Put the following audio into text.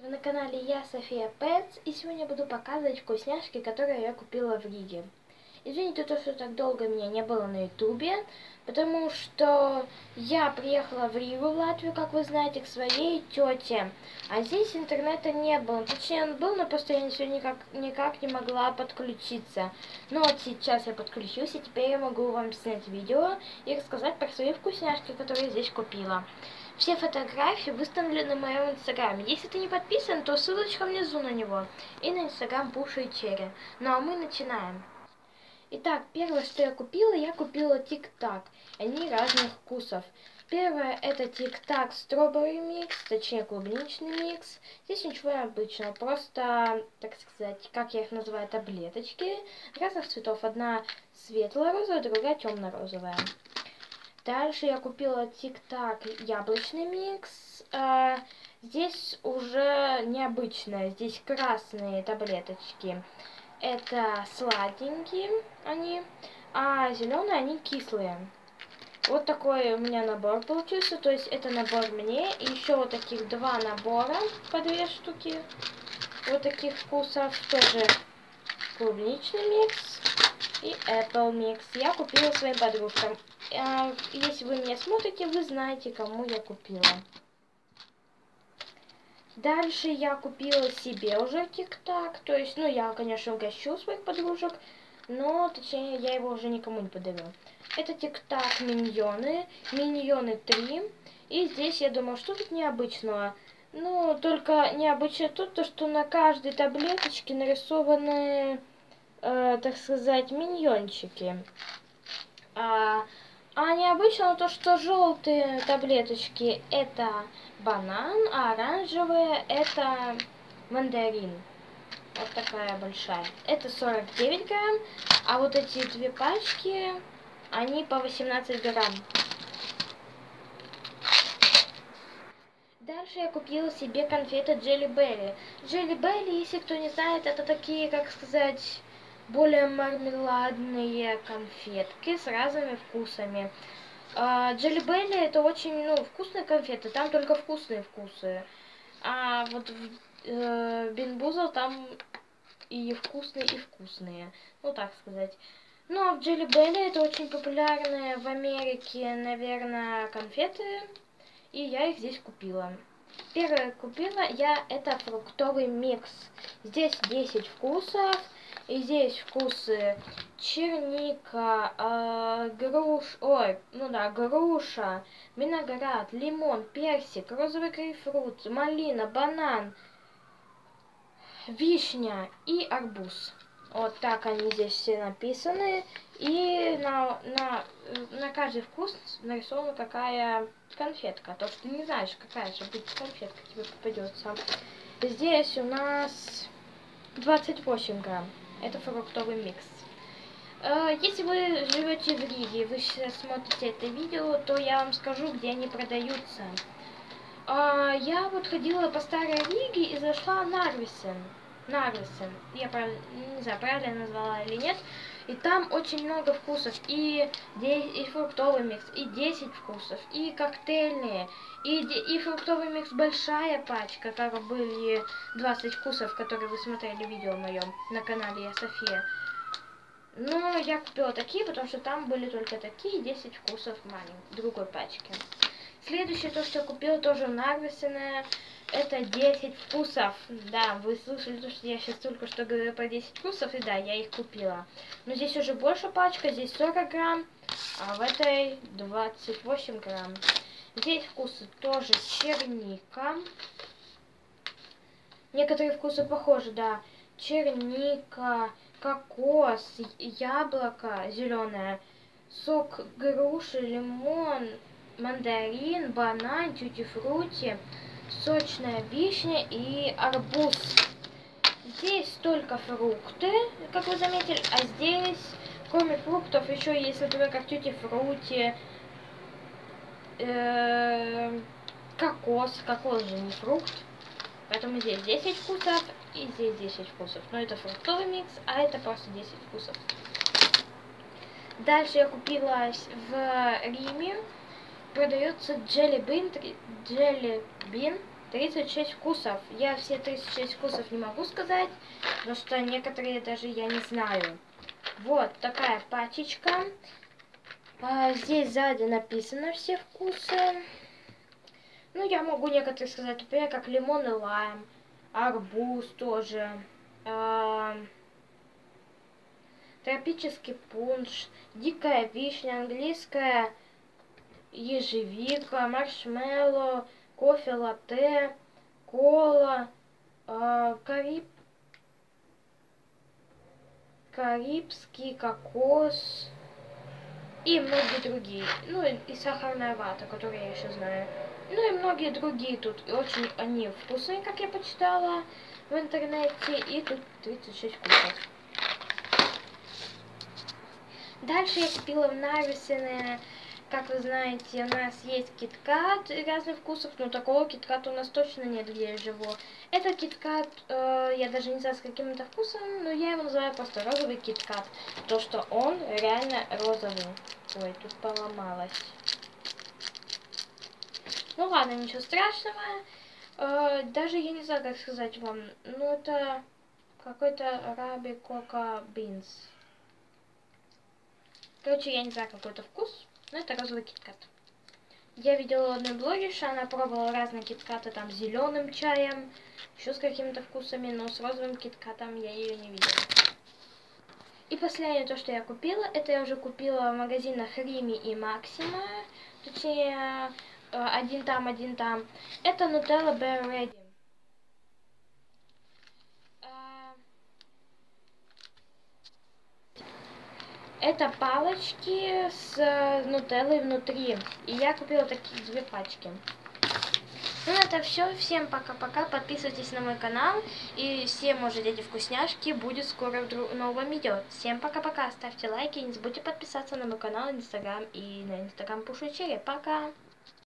Вы на канале я, София Пэтс, и сегодня буду показывать вкусняшки, которые я купила в Риге. Извините, то, что так долго меня не было на ютубе, потому что я приехала в Ригу, в Латвию, как вы знаете, к своей тете, а здесь интернета не было. Точнее, он был, но просто я все никак, никак не могла подключиться. Но вот сейчас я подключусь, и теперь я могу вам снять видео и рассказать про свои вкусняшки, которые я здесь купила. Все фотографии выставлены в моем инстаграме. Если ты не подписан, то ссылочка внизу на него. И на инстаграм Пуша и Черри. Ну а мы начинаем. Итак, первое, что я купила, я купила тик-так. Они разных вкусов. Первое это тик-так стrawberry микс, точнее клубничный микс. Здесь ничего необычного, просто, так сказать, как я их называю, таблеточки разных цветов. Одна светло-розовая, другая темно-розовая. Дальше я купила тик-так яблочный микс. А, здесь уже необычное, здесь красные таблеточки. Это сладенькие они, а зеленые они кислые. Вот такой у меня набор получился. То есть это набор мне. И еще вот таких два набора по две штуки. Вот таких вкусов. Тоже клубничный микс и Apple Mix. Я купила своим подружкам. А, если вы меня смотрите, вы знаете, кому я купила. Дальше я купила себе уже тик-так. То есть, ну, я, конечно, угощу своих подружек. Но, точнее, я его уже никому не подарю. Это тик-так миньоны. Миньоны 3. И здесь я думаю, что тут необычного? Ну, только необычно тут, то, что на каждой таблеточке нарисованы э, так сказать, миньончики. А, а необычно то, что желтые таблеточки это банан, а оранжевые это мандарин. Вот такая большая. Это 49 грамм, а вот эти две пачки, они по 18 грамм. Дальше я купила себе конфеты Джелли Белли. Джелли Белли, если кто не знает, это такие, как сказать, более мармеладные конфетки с разными вкусами. Джелли Белли это очень ну, вкусные конфеты, там только вкусные вкусы. А вот в э, Бинбузл там и вкусные, и вкусные. Ну, так сказать. Ну, а в Джелли Белли это очень популярные в Америке, наверное, конфеты. И я их здесь купила. Первое купила я это фруктовый микс. Здесь 10 вкусов. И здесь вкусы черника, э, груш, ой, ну да, груша, виноград, лимон, персик, розовый грейпфрут, малина, банан, вишня и арбуз. Вот так они здесь все написаны. И на, на, на каждый вкус нарисована какая конфетка. То, что ты не знаешь, какая же будет конфетка тебе попадется. Здесь у нас 28 грамм. Это фруктовый микс. Э, если вы живете в Риге, вы сейчас смотрите это видео, то я вам скажу, где они продаются. А, я вот ходила по старой Риге и зашла на Нарвисен. Нарвисен. Я не знаю, правильно назвала или нет. И там очень много вкусов. И, и фруктовый микс, и 10 вкусов, и коктейльные, и, и фруктовый микс большая пачка, как были 20 вкусов, которые вы смотрели видео в моем на канале Я София. Но я купила такие, потому что там были только такие 10 вкусов маленькой, другой пачки. Следующее, то, что я купила, тоже нарвесенное. Это 10 вкусов. Да, вы слышали то, что я сейчас только что говорила про 10 вкусов, и да, я их купила. Но здесь уже больше пачка, здесь 40 грамм, а в этой 28 грамм. Здесь вкусы тоже черника. Некоторые вкусы похожи, да. Черника, кокос, яблоко зеленое, сок груши, лимон, мандарин, банан, тюти-фрути сочная вишня и арбуз. Здесь только фрукты, как вы заметили, а здесь, кроме фруктов, еще есть, например, как тюти фрути, э, кокос. Кокос же не фрукт. Поэтому здесь 10 вкусов и здесь 10 вкусов. Но это фруктовый микс, а это просто 10 вкусов. Дальше я купила в Риме продается Jelly Bean, Jelly Bean 36 вкусов. Я все 36 вкусов не могу сказать, потому что некоторые даже я не знаю. Вот такая пачечка. А, здесь сзади написано все вкусы. Ну, я могу некоторые сказать, например, как лимон и лайм, арбуз тоже, а, тропический пунш, дикая вишня, английская ежевика, маршмеллоу, кофе латте, кола, э, кариб, карибский кокос и многие другие. Ну и, и сахарная вата, которую я еще знаю. Ну и многие другие тут. И очень они вкусные, как я почитала в интернете. И тут 36 вкусов. Дальше я купила в Нарисене как вы знаете, у нас есть киткат разных вкусов, но такого китката у нас точно нет, где я живу. Этот киткат, э, я даже не знаю с каким это вкусом, но я его называю просто розовый киткат. То, что он реально розовый. Ой, тут поломалось. Ну ладно, ничего страшного. Э, даже я не знаю, как сказать вам. Ну это какой-то Раби Кока Бинс. Короче, я не знаю, какой это вкус. Ну, это розовый киткат. Я видела у одной блогерши, она пробовала разные киткаты там с зеленым чаем, еще с какими-то вкусами, но с розовым киткатом я ее не видела. И последнее то, что я купила, это я уже купила в магазинах Рими и Максима, точнее, э, один там, один там. Это Nutella Bear Ready. Это палочки с э, нутеллой внутри. И я купила такие две пачки. Ну, это все. Всем пока-пока. Подписывайтесь на мой канал. И все, может, эти вкусняшки будет скоро в новом видео. Всем пока-пока. Ставьте лайки. Не забудьте подписаться на мой канал, инстаграм и на инстаграм Пушечери. Пока!